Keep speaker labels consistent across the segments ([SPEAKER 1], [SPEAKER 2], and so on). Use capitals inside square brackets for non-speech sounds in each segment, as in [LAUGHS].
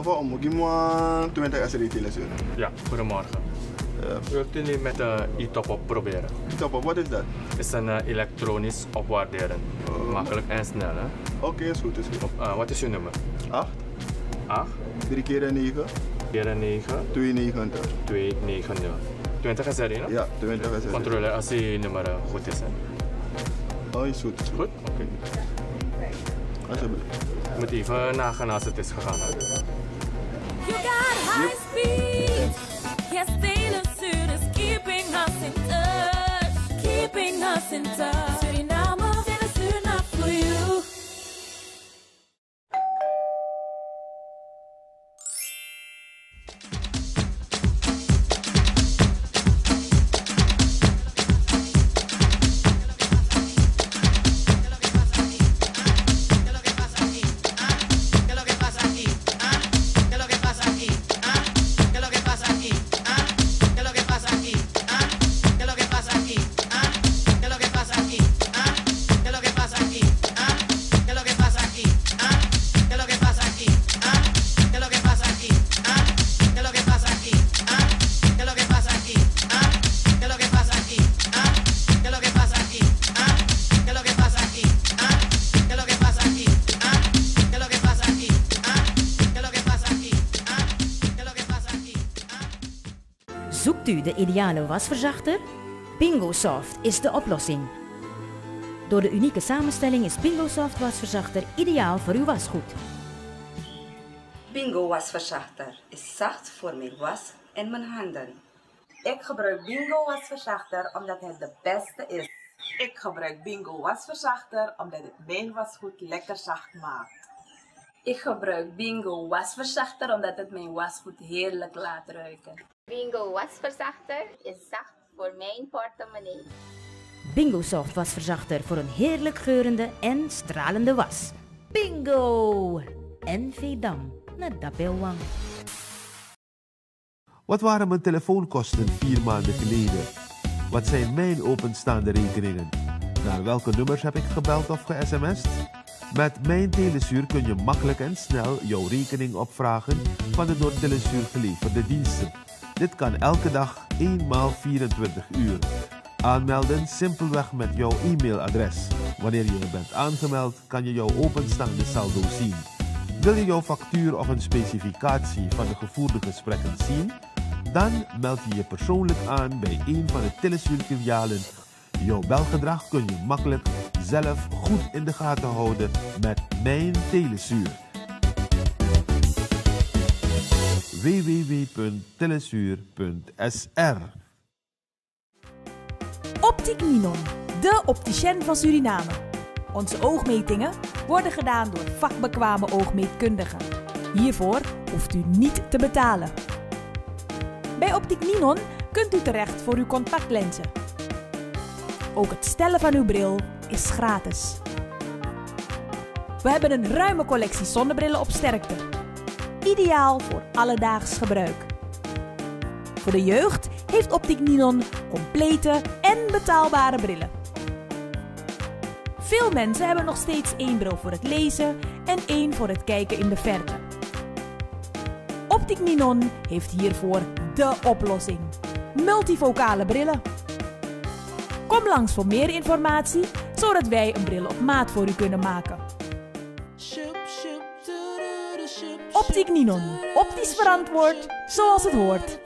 [SPEAKER 1] Of om, ik moet 20 SRI telesuur.
[SPEAKER 2] Ja, goedemorgen.
[SPEAKER 1] Ja.
[SPEAKER 2] Wilt u nu met de e-top-up proberen?
[SPEAKER 1] Top, wat is dat?
[SPEAKER 2] Het is een eh, elektronisch opwaarderen.
[SPEAKER 1] Oh.
[SPEAKER 2] Makkelijk en snel, hè?
[SPEAKER 1] Oké, is goed, is goed.
[SPEAKER 2] Eh, wat is uw nummer?
[SPEAKER 1] 8,
[SPEAKER 2] 8,
[SPEAKER 1] 3 keer 9,
[SPEAKER 2] 4, 9,
[SPEAKER 1] 92.
[SPEAKER 2] 2, 9, 0. 20 is erin, hè?
[SPEAKER 1] Ja, 20 SRI.
[SPEAKER 2] Controleer als uw nummer eh, goed is, hè?
[SPEAKER 1] Oh, is goed, is goed.
[SPEAKER 2] Oké.
[SPEAKER 1] Alsjeblieft.
[SPEAKER 2] Ik moet even nagaan als het is gegaan, hè?
[SPEAKER 3] You got high speed. Yes, Taylor Suit is keeping us in touch. Keeping us in touch.
[SPEAKER 4] De ideale wasverzachter? BingoSoft is de oplossing. Door de unieke samenstelling is BingoSoft wasverzachter ideaal voor uw wasgoed.
[SPEAKER 5] Bingo wasverzachter is zacht voor mijn was en mijn handen. Ik gebruik Bingo wasverzachter omdat het de beste is.
[SPEAKER 6] Ik gebruik Bingo wasverzachter omdat het mijn wasgoed lekker zacht maakt.
[SPEAKER 7] Ik gebruik Bingo wasverzachter omdat het mijn wasgoed heerlijk laat ruiken.
[SPEAKER 8] Bingo wasverzachter is zacht voor mijn portemonnee.
[SPEAKER 4] BingoSoft wasverzachter voor een heerlijk geurende en stralende was. Bingo! NV Dam, naar Dapelwang.
[SPEAKER 9] Wat waren mijn telefoonkosten vier maanden geleden? Wat zijn mijn openstaande rekeningen? Naar welke nummers heb ik gebeld of ge-sms'd? Met Mijn Telesuur kun je makkelijk en snel jouw rekening opvragen van de door Telesuur geleverde diensten. Dit kan elke dag, eenmaal 24 uur. Aanmelden simpelweg met jouw e-mailadres. Wanneer je bent aangemeld, kan je jouw openstaande saldo zien. Wil je jouw factuur of een specificatie van de gevoerde gesprekken zien? Dan meld je je persoonlijk aan bij een van de Telesuur-filialen. Jouw belgedrag kun je makkelijk zelf goed in de gaten houden met Mijn Telesuur. www.telesuur.sr
[SPEAKER 10] Optiek Minon, de opticien van Suriname. Onze oogmetingen worden gedaan door vakbekwame oogmeetkundigen. Hiervoor hoeft u niet te betalen. Bij Optiek Minon kunt u terecht voor uw contactlenzen. Ook het stellen van uw bril is gratis. We hebben een ruime collectie zonnebrillen op sterkte. Ideaal voor alledaags gebruik. Voor de jeugd heeft Optiek Ninon complete en betaalbare brillen. Veel mensen hebben nog steeds één bril voor het lezen en één voor het kijken in de verte. Optiek Ninon heeft hiervoor de oplossing. Multifocale brillen. Kom langs voor meer informatie, zodat wij een bril op maat voor u kunnen maken. Optiek Ninon. Optisch verantwoord, zoals het hoort.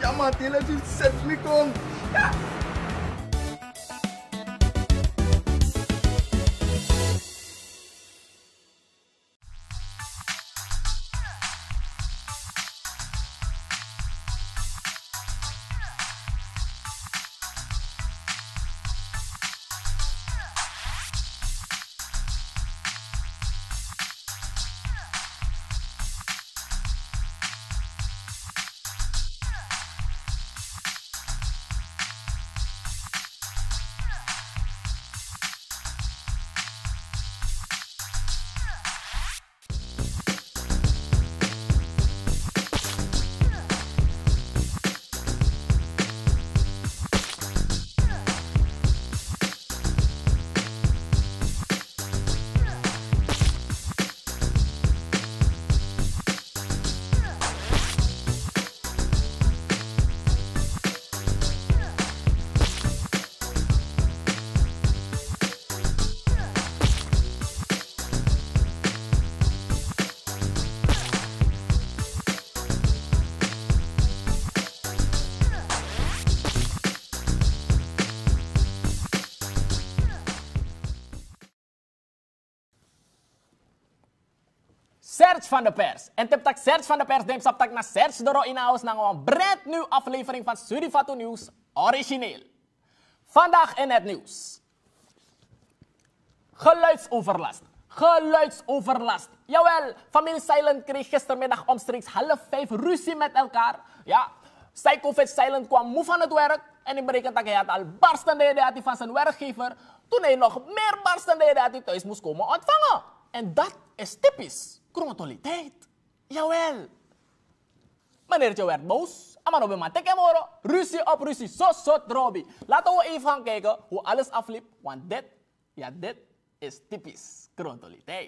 [SPEAKER 1] Ja, man, telesuur, zet me kom.
[SPEAKER 11] Serge van de Pers. En tip tak Serge van de Pers neemt stap tak na Serge Doro Inaus na een brand nieuwe aflevering van Surifatu Nieuws origineel. Vandaag in het nieuws. Geluidsoverlast. Geluidsoverlast. Jawel, familie Silent kreeg gistermiddag omstreeks half vijf ruzie met elkaar. Ja, Psychovid Silent kwam moe van het werk en in berekent dat hij had al barstende had van zijn werkgever toen hij nog meer barstende had thuis moest komen ontvangen. En dat is typisch chromatoliteit. Jawel. Meneertje werd boos. Amaro ben matek moro. Ruzie op ruzie. Zo zo drobi. Laten we even gaan kijken hoe alles afliep. Want dit, ja dit is typisch chromatoliteit.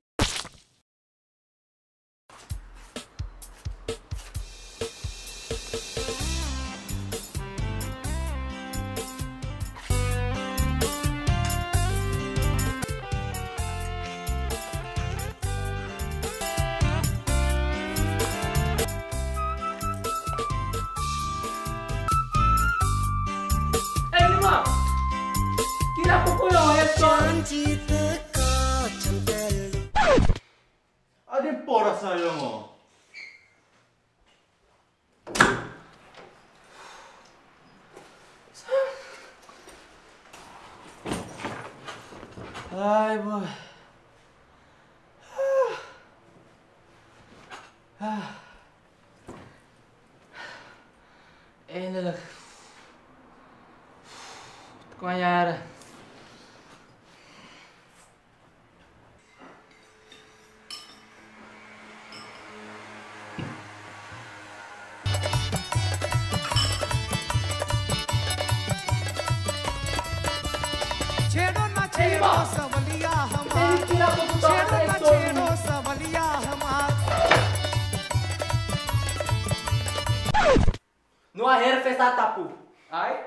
[SPEAKER 12] pesar tapu. Ai.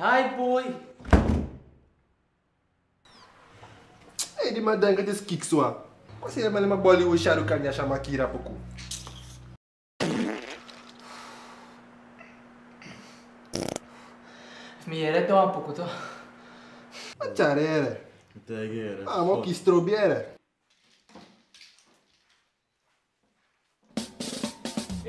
[SPEAKER 12] ai boy.
[SPEAKER 1] Ei, de madanga ka des kick sua. Kasi naman naman boli o sharu kanya siya makira po ko.
[SPEAKER 12] Mi era to a poco to.
[SPEAKER 1] Ma era. Ah, mo chi strobiere.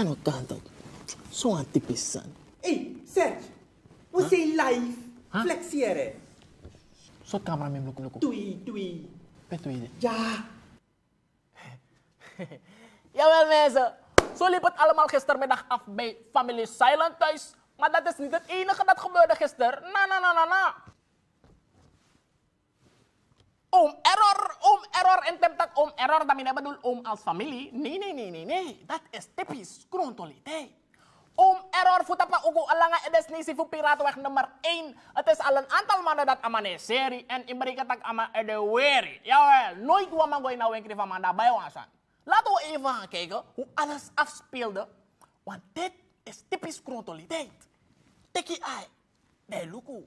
[SPEAKER 11] Ano kanto? So ang tipisan.
[SPEAKER 13] Ei, Serge, você em live, flexiere.
[SPEAKER 11] So camera mem luku-luku.
[SPEAKER 13] Tui, tui.
[SPEAKER 11] Beto ini.
[SPEAKER 13] Ja. [LAUGHS]
[SPEAKER 11] Jawel mensen, zo liep het allemaal gistermiddag af bij Family Silent thuis. Maar dat is niet het enige dat gebeurde gisteren. Na, na, na, na, na. Oom Error, oom Error en temtak oom Error, dat ik bedoel oom als familie. Nee, nee, nee, nee, nee. Dat is typisch krontoliteit. Oom Error voet op ook alanga edes nisi voor Piratenweg nummer 1. Het is al een aantal maanden dat amane serie en in berika tak ama ede weri. Jawel, nooit wa mangoy na wenkri van manda bij wasan. Laten we even gaan kijken hoe alles afspeelde. Want dit is typisch krontoliteit. Teki ai, bij Luku.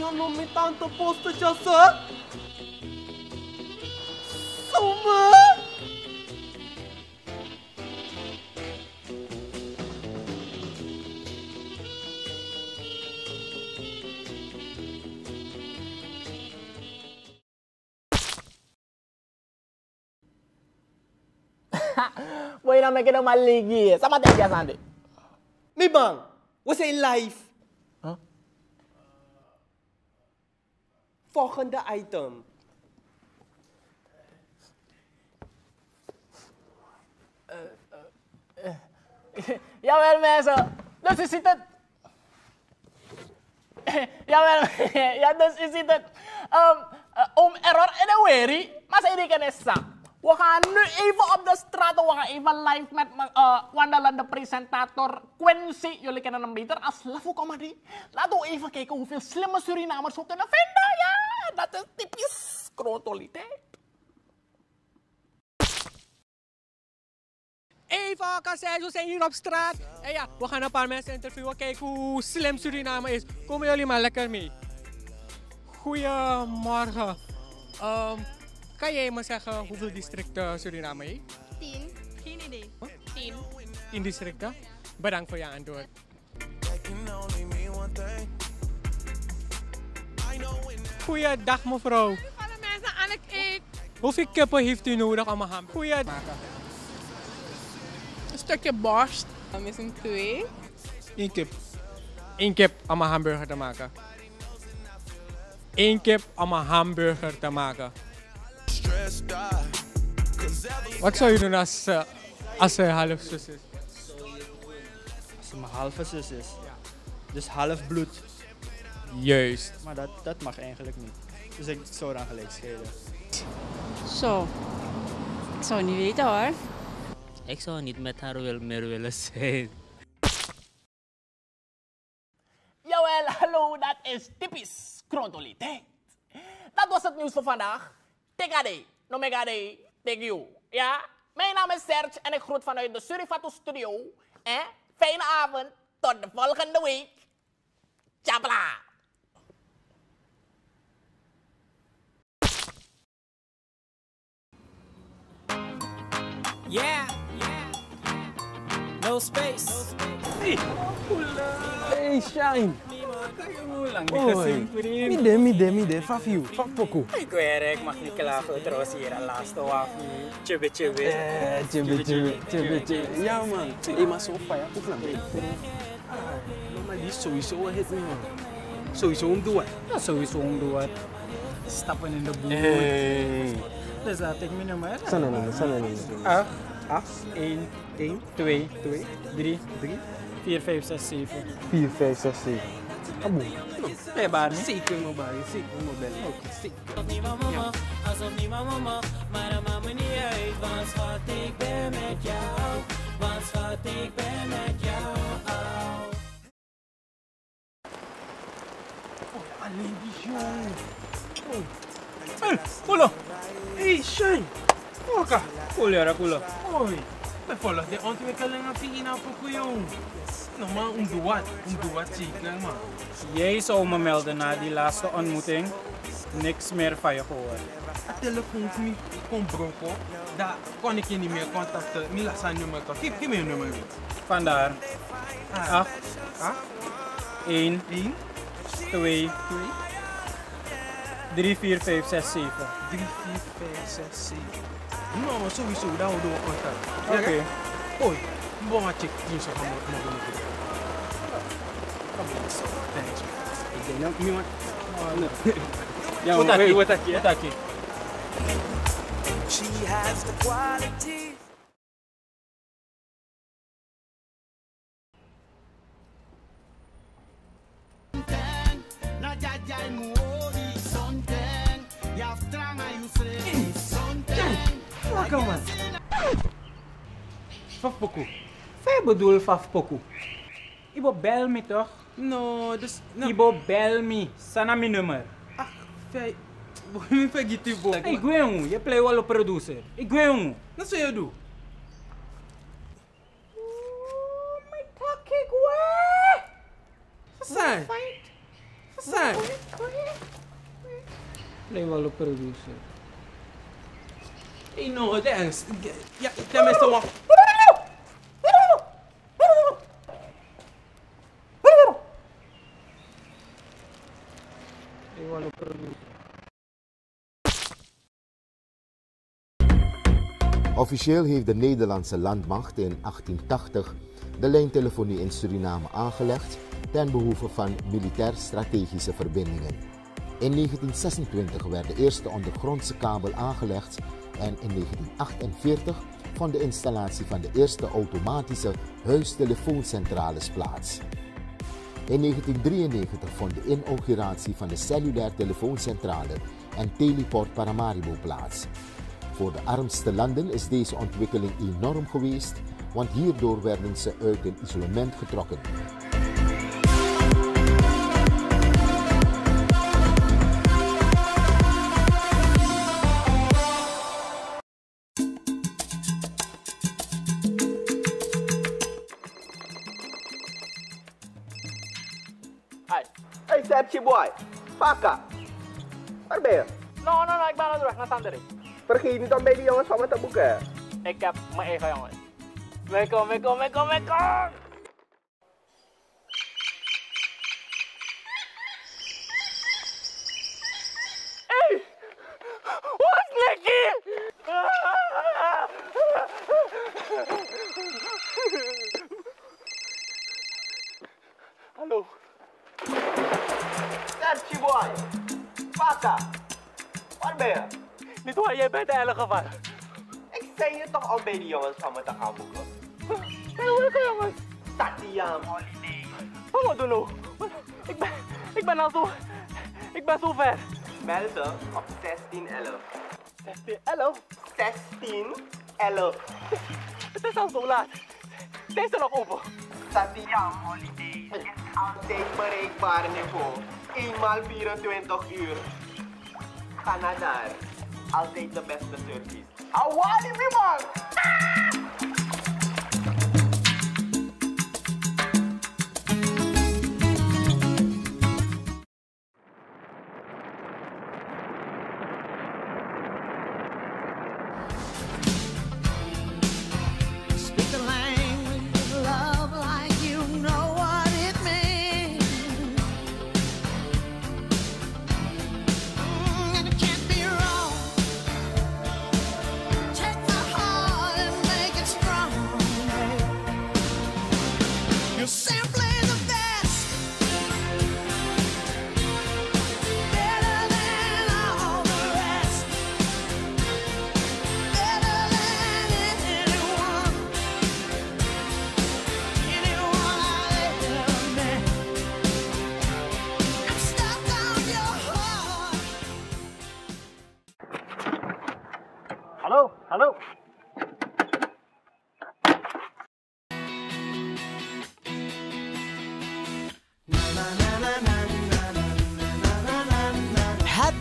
[SPEAKER 14] io non mi tanto tá posto già sa. Somma!
[SPEAKER 11] Boy na may kinamali gigi. Sama tayo sandy.
[SPEAKER 14] Mi bang, what's em
[SPEAKER 11] life?
[SPEAKER 14] Volgende item. [LAUGHS]
[SPEAKER 11] Jawel mensen, dus is het. Jawel, [LAUGHS] ja dus is het. Um, uh, om error in de werie, maar ze denken is zak. We gaan nu even op de straat, we gaan even live met uh, wandelende presentator Quincy. Jullie kennen hem beter als Lafo Comedy. Laten we even kijken hoeveel slimme Surinamers we kunnen vinden. Ja, dat is typisch krotoliteit.
[SPEAKER 12] Eva, Kasseis, we zijn hier op straat. En ja, we gaan een paar mensen interviewen. Kijken hoe slim Suriname is. Komen jullie maar lekker mee. Goedemorgen. Ehm, kan jij me zeggen hoeveel districten Suriname heeft?
[SPEAKER 15] Tien. Geen idee. Tien.
[SPEAKER 12] Tien districten. Bedankt voor je antwoord. Goeiedag mevrouw.
[SPEAKER 15] Alle mensen aan het.
[SPEAKER 12] Hoeveel kippen heeft u nodig om een ham te maken?
[SPEAKER 15] Een stukje borst. Misschien twee.
[SPEAKER 12] Eén kip. Eén kip om een hamburger te maken. Eén kip om een hamburger te maken. Wat zou je doen als, uh, als ze half zus is?
[SPEAKER 16] Als ze mijn halve zus is. Dus half bloed.
[SPEAKER 12] Juist.
[SPEAKER 16] Maar dat, dat mag eigenlijk niet. Dus ik zou dan gelijk scheiden.
[SPEAKER 17] Zo. Ik zou niet weten hoor.
[SPEAKER 18] Ik zou niet met haar wil meer willen zijn.
[SPEAKER 11] Jawel, hallo, dat is typisch krotoliteit. Dat was het nieuws voor vandaag. Tegade, no megade, tegen you. Ja, mijn naam is Serge en ik groet vanuit de Surifatu studio. En fijne avond, tot de volgende week. Tjabla!
[SPEAKER 19] Yeah, yeah. No space.
[SPEAKER 20] Hey, hey Shine.
[SPEAKER 19] Lang
[SPEAKER 20] Oi,
[SPEAKER 19] kasing pirin.
[SPEAKER 20] mide, mide, mide, fafiu, fapoku.
[SPEAKER 19] Ay, Kuya Rek, makni klaar terus hier aan laatste wafi. Chebe chebe.
[SPEAKER 20] Eh, chebe, chebe, chebe, chebe. Ja man, hey, maar zo fire, hoe lang ben Maar die is sowieso een hit man. Sowieso om doen.
[SPEAKER 19] Ja, sowieso om doen. Stappen in de.
[SPEAKER 20] Hey.
[SPEAKER 19] Dus laat ik mijn nummer.
[SPEAKER 20] Sana nummer, sana nummer.
[SPEAKER 19] A, A, 1, 1, 2, 2, 3, 3, 4, 5, 6, 7.
[SPEAKER 20] 4, 5, 6, 7. Abo.
[SPEAKER 19] Eh, bari.
[SPEAKER 20] Zeker mijn bari, zeker mijn bel. Oké, zeker. Ja.
[SPEAKER 19] Alsof niemand me mag, maar dat maakt me niet uit. Want schat, ik ben met jou. Want schat, ik ben met jou.
[SPEAKER 20] Normaal om de wat, om de wat zeker man.
[SPEAKER 19] Jij zou me melden na die laatste ontmoeting. Niks meer van je gehoord.
[SPEAKER 20] A telefoon mij kon. Daar kon ik je niet meer contacten. Mijn laat zijn nummer. Geef, geef me je nummer weer.
[SPEAKER 19] Vandaar.
[SPEAKER 20] Ah.
[SPEAKER 19] 8,
[SPEAKER 20] Ah?
[SPEAKER 19] 1,
[SPEAKER 20] 1,
[SPEAKER 19] 2,
[SPEAKER 20] 2,
[SPEAKER 19] 3, 4, 5, 6, 7.
[SPEAKER 20] 3, 4, 5, 6, 7. No, maar sowieso, daar houden we contact.
[SPEAKER 19] Oké.
[SPEAKER 20] Hoi, bon, maar check die zo gaan we nog doen. Come on, so, thanks. Ik denk dat niemand... Ja,
[SPEAKER 19] Goed
[SPEAKER 20] maar
[SPEAKER 19] akkie.
[SPEAKER 20] wat akkie, hè?
[SPEAKER 19] Goed akkie.
[SPEAKER 21] She has the quality.
[SPEAKER 22] Na jajai muori something. Ya stranga you say something.
[SPEAKER 19] Lekker man. Vaf pokoe. Zij bedoel vaf pokoe. Ibo bel me toch?
[SPEAKER 20] No, dus... No.
[SPEAKER 19] Ibo bel me. Sana mi nummer.
[SPEAKER 20] Fai... Me vergeet u, bo.
[SPEAKER 19] Ik weet hoe. Je play wel op producer. Ik weet hoe.
[SPEAKER 20] Dat zou je doen.
[SPEAKER 19] Kijk waar.
[SPEAKER 20] Sai. Sai.
[SPEAKER 19] Play wel op producer.
[SPEAKER 20] Hey, no, dat is... Ja, tenminste, wacht.
[SPEAKER 19] Play wel op producer.
[SPEAKER 23] Officieel heeft de Nederlandse landmacht in 1880 de lijntelefonie in Suriname aangelegd ten behoeve van militair-strategische verbindingen. In 1926 werd de eerste ondergrondse kabel aangelegd en in 1948 vond de installatie van de eerste automatische huistelefooncentrales plaats. In 1993 vond de inauguratie van de cellulair telefooncentrale en Teleport Paramaribo plaats. Voor de armste landen is deze ontwikkeling enorm geweest, want hierdoor werden ze uit een isolement getrokken.
[SPEAKER 16] Hey, hey Sepsi boy. Paka. Waar ben je?
[SPEAKER 15] No, no, no, ik ben onderweg naar Sanderik.
[SPEAKER 16] Vergeet niet om bij die jongens van me te boeken.
[SPEAKER 15] Ik heb mijn eigen jongens. Welkom, jij bent elk geval.
[SPEAKER 16] Ik zei je toch om bij die jongens van me te gaan boeken.
[SPEAKER 15] Hey, welke jongens?
[SPEAKER 16] Tatiam holiday.
[SPEAKER 15] Wat moet doen nou? Ik ben, ik ben al zo, ik ben zo ver.
[SPEAKER 16] Meld ze op 1611.
[SPEAKER 15] 1611?
[SPEAKER 16] 1611.
[SPEAKER 15] Het is al zo laat. Zijn ze nog open?
[SPEAKER 16] Tatiam holiday is altijd bereikbaar niveau. Eenmaal 24 uur. Ga naar daar. Altijd de beste service. Awali man! [LAUGHS]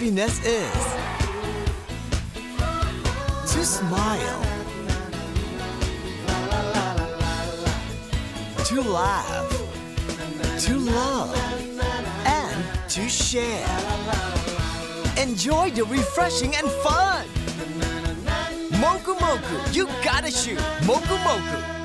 [SPEAKER 24] Happiness is to smile, to laugh, to love, and to share. Enjoy the refreshing and fun. Moku Moku, you gotta shoot. Moku Moku.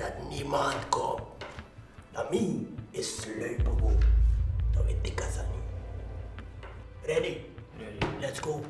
[SPEAKER 25] nad nimanko. Nami is Sleubobo. To
[SPEAKER 26] je Ready? Ready. Let's go.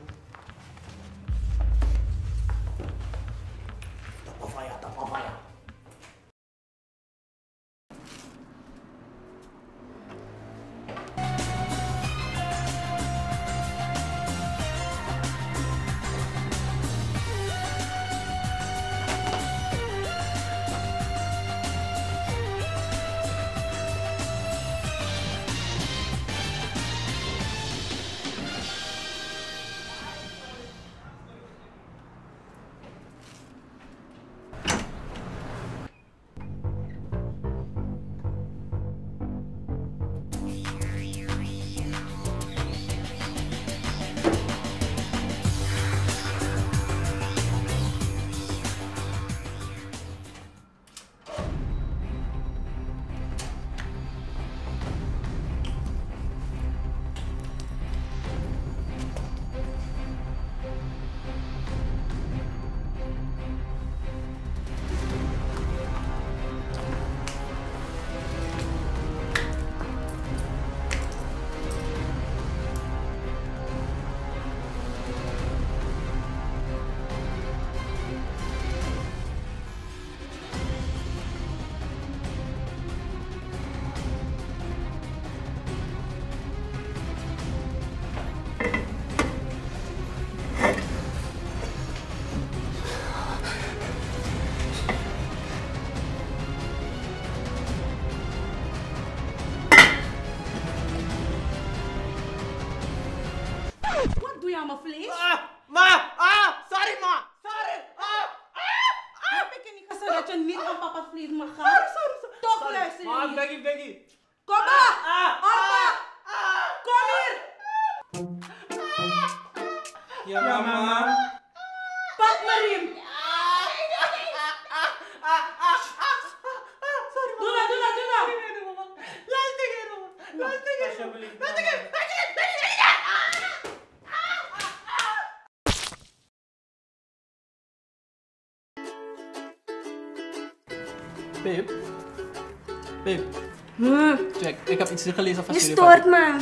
[SPEAKER 13] Kijk, ik
[SPEAKER 11] heb iets gelezen van
[SPEAKER 27] Je stoort me.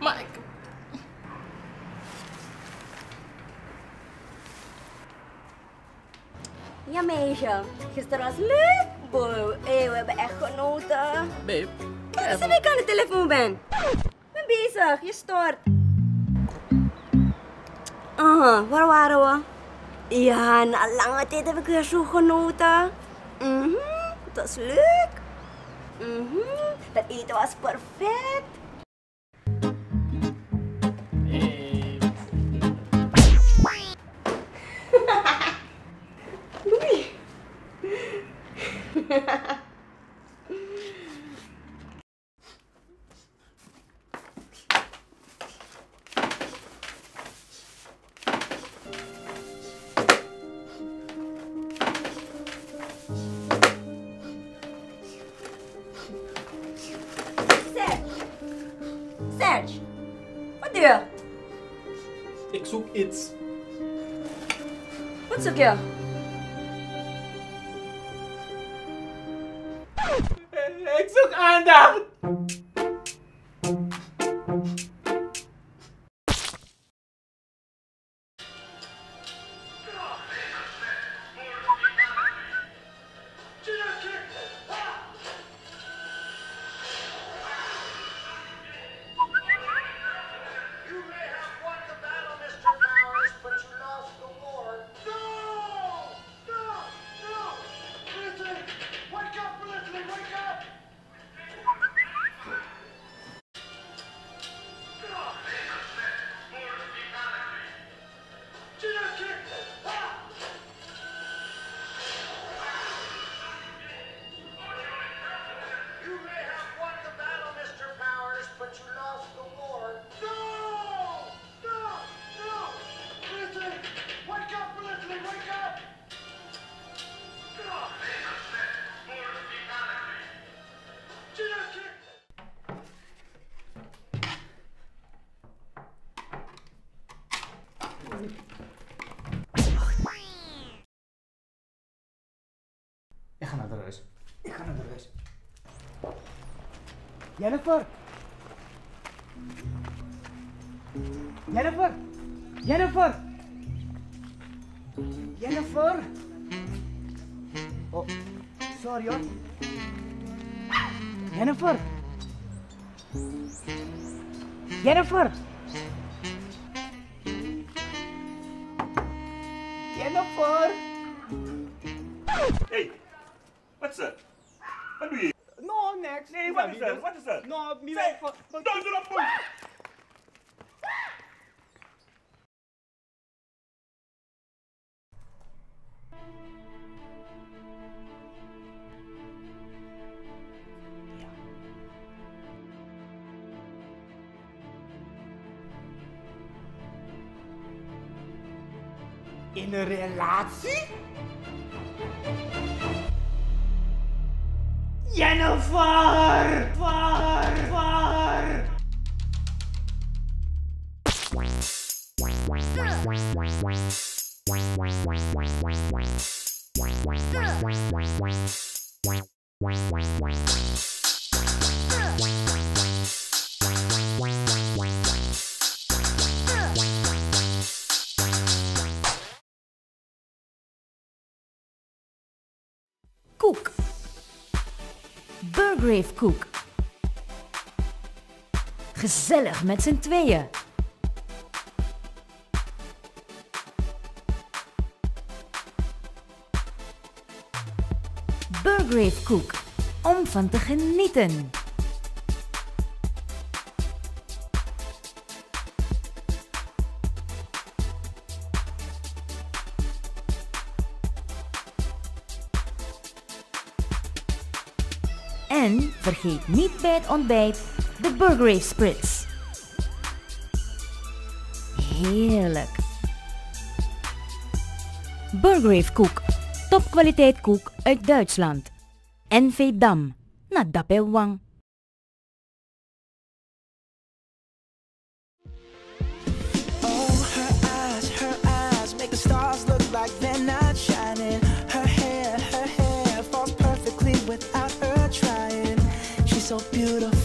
[SPEAKER 11] Maar.
[SPEAKER 27] Ja meisje, gisteren was leuk. Boy, hey, we hebben echt genoten.
[SPEAKER 11] Babe.
[SPEAKER 27] Kijk eens ik aan de telefoon ben. Ik ben bezig, je stoort. Uh waar waren we? Ja, na lange tijd heb ik weer zo genoten. Mhm, dat is leuk. Mm-hmm. But it was perfect.
[SPEAKER 28] déjame otra vez. Déjame otra. Jennifer. Jennifer. Jennifer. Jennifer. Oh, sorry. Jennifer. Jennifer. Jennifer.
[SPEAKER 29] What is that? What is that?
[SPEAKER 28] No, Mira.
[SPEAKER 29] Don't do that, boy.
[SPEAKER 4] koek. Burgrave Cook, Gezellig met z'n tweeën. Burgrave koek. Om van te genieten. Vergeet niet bij het ontbijt de Burger Spritz. Heerlijk! Burgrave koek. Topkwaliteit koek uit Duitsland. NV Dam.
[SPEAKER 25] Wang. so beautiful.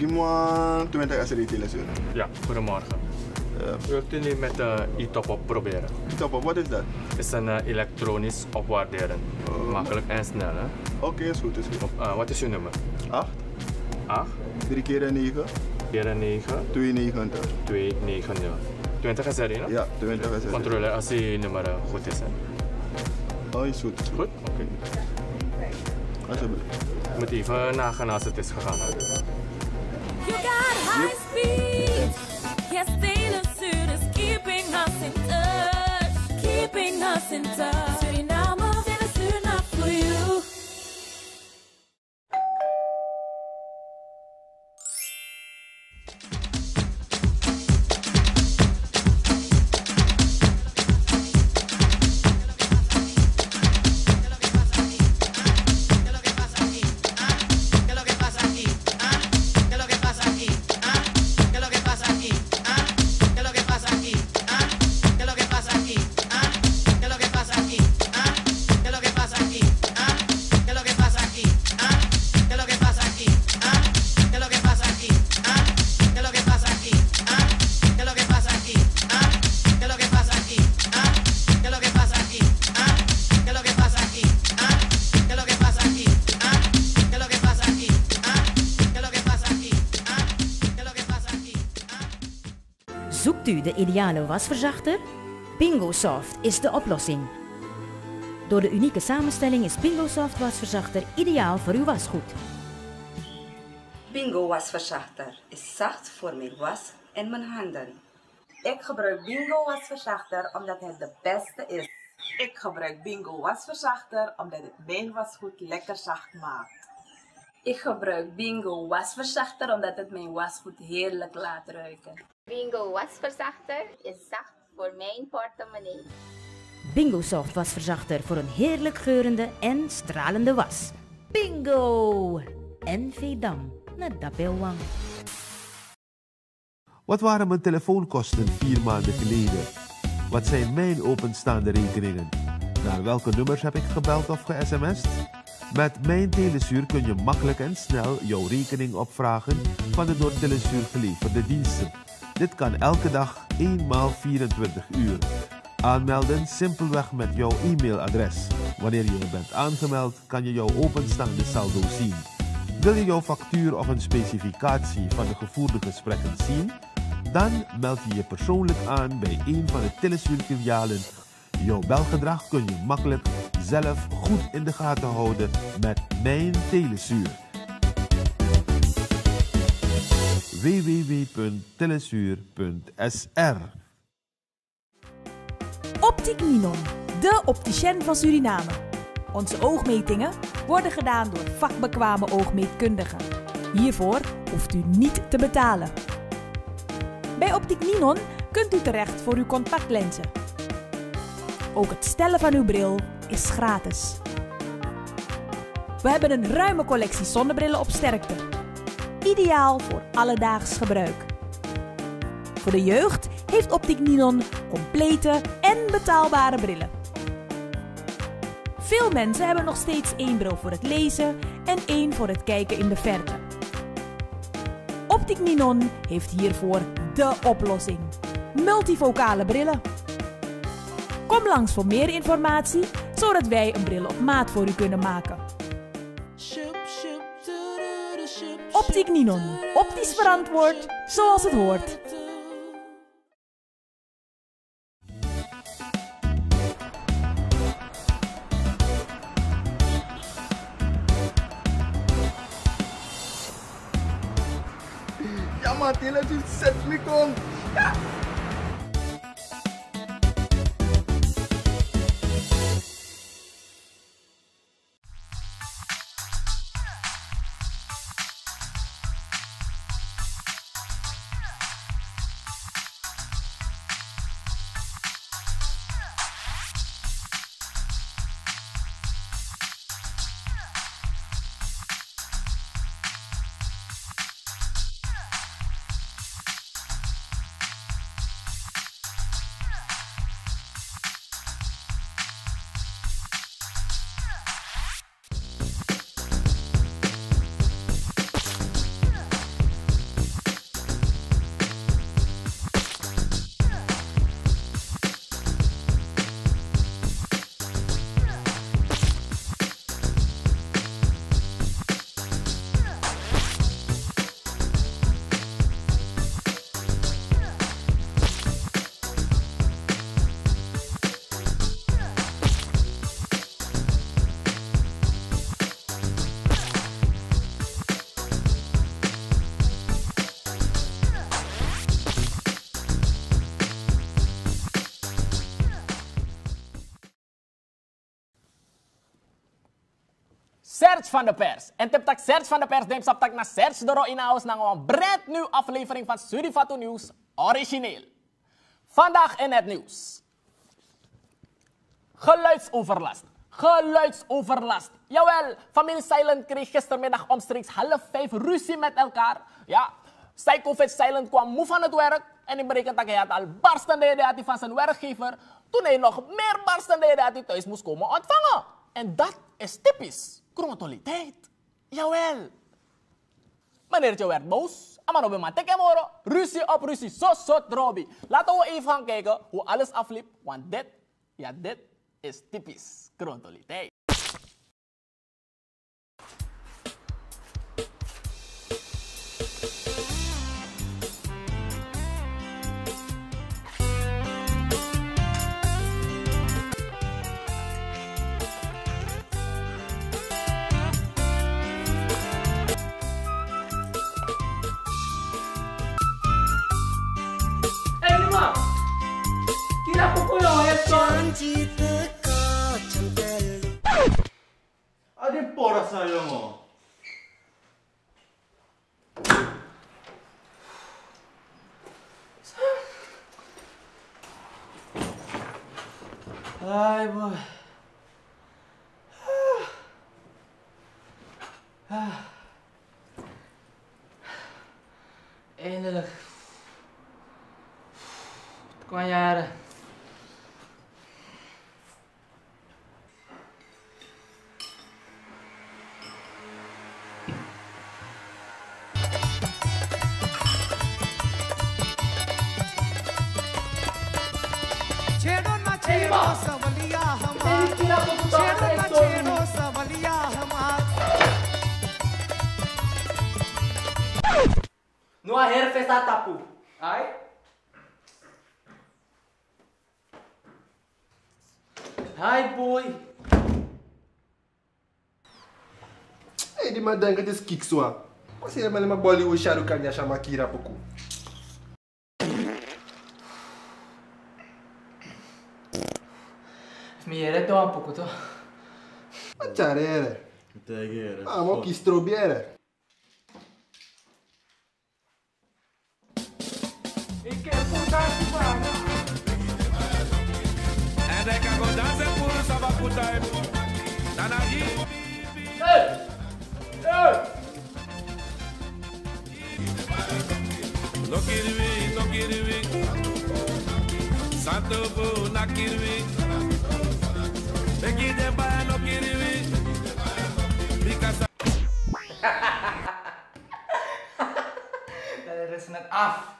[SPEAKER 1] Give me 20 SRI telesuur.
[SPEAKER 2] Ja, goedemorgen. Wilt u nu met de e-top-op proberen?
[SPEAKER 1] E-top-op, wat is dat?
[SPEAKER 2] is een eh, elektronisch opwaarderen. Makkelijk en snel, hè?
[SPEAKER 1] Oké, is goed, is goed.
[SPEAKER 2] Wat is uw nummer?
[SPEAKER 1] 8.
[SPEAKER 2] 8.
[SPEAKER 1] 3 keer 9.
[SPEAKER 2] Keer 9.
[SPEAKER 1] 290.
[SPEAKER 2] 290. 20 is erin, hè?
[SPEAKER 1] Ja, 20 is erin.
[SPEAKER 2] Controleer als uw nummer goed is, hè?
[SPEAKER 1] Oh, is goed. Is
[SPEAKER 2] goed? Oké. Okay.
[SPEAKER 1] Alsjeblieft.
[SPEAKER 2] Ik moet even nagaan als het is gegaan, hè?
[SPEAKER 3] Keeping us in touch.
[SPEAKER 4] De ideale wasverzachter? Bingo Soft is de oplossing. Door de unieke samenstelling is Bingo Soft wasverzachter ideaal voor uw wasgoed.
[SPEAKER 5] Bingo wasverzachter is zacht voor mijn was en mijn handen. Ik gebruik Bingo wasverzachter omdat het de beste is.
[SPEAKER 30] Ik gebruik Bingo wasverzachter omdat het mijn wasgoed lekker zacht maakt.
[SPEAKER 7] Ik gebruik Bingo wasverzachter omdat het mijn wasgoed heerlijk laat ruiken.
[SPEAKER 31] Bingo wasverzachter is zacht voor mijn portemonnee.
[SPEAKER 4] Bingo Soft wasverzachter voor een heerlijk geurende en stralende was. Bingo! Dam, naar Dapelwang.
[SPEAKER 9] Wat waren mijn telefoonkosten vier maanden geleden? Wat zijn mijn openstaande rekeningen? Naar welke nummers heb ik gebeld of ge-sms'd? Met Mijn Telesuur kun je makkelijk en snel jouw rekening opvragen van de door Telesuur geleverde diensten. Dit kan elke dag, eenmaal 24 uur. Aanmelden simpelweg met jouw e-mailadres. Wanneer je bent aangemeld, kan je jouw openstaande saldo zien. Wil je jouw factuur of een specificatie van de gevoerde gesprekken zien? Dan meld je je persoonlijk aan bij een van de Telesuur-filialen. Jouw belgedrag kun je makkelijk zelf goed in de gaten houden met Mijn Telesuur. www.telesuur.sr
[SPEAKER 10] Optiek Ninon, de opticien van Suriname. Onze oogmetingen worden gedaan door vakbekwame oogmeetkundigen. Hiervoor hoeft u niet te betalen. Bij Optiek Ninon kunt u terecht voor uw contactlenzen. Ook het stellen van uw bril is gratis. We hebben een ruime collectie zonnebrillen op sterkte. Ideaal voor alledaags gebruik. Voor de jeugd heeft Optiek Ninon complete en betaalbare brillen. Veel mensen hebben nog steeds één bril voor het lezen en één voor het kijken in de verte. Optiek Ninon heeft hiervoor de oplossing. Multifocale brillen. Kom langs voor meer informatie, zodat wij een bril op maat voor u kunnen maken. Optiek Ninon. Optisch verantwoord, zoals het hoort.
[SPEAKER 11] Serge van de Pers. En tip tak Serge van de Pers neemt stap tak naar Serge de Ro in huis naar een brand nieuwe aflevering van Surifatu Nieuws origineel. Vandaag in het nieuws. Geluidsoverlast. Geluidsoverlast. Jawel, familie Silent kreeg gistermiddag omstreeks half vijf ruzie met elkaar. Ja, Psychovet Silent kwam moe van het werk en in berekent dat hij had al barstende ideeën van zijn werkgever toen hij nog meer barstende ideeën thuis moest komen ontvangen. En dat is typisch chromatoliteit. Jawel. Meneertje werd boos. Amano be mateke moro. Ruzie op ruzie. Zo zo drobi. Laten we even gaan kijken hoe alles afliep. Want dit, ja dit is typisch chromatoliteit.
[SPEAKER 32] 아니 뻘었어 영어
[SPEAKER 20] 아이 뭐 pesar tapu. Ai. Ai, boy.
[SPEAKER 33] Ei, de madanga des kiksua. Você é uma bola e o charukan ya chamakira pouco. me
[SPEAKER 20] era tão pouco, tô. Ah, que
[SPEAKER 33] era. Ah, mo
[SPEAKER 34] que estrobiera. Because
[SPEAKER 20] Er is net af.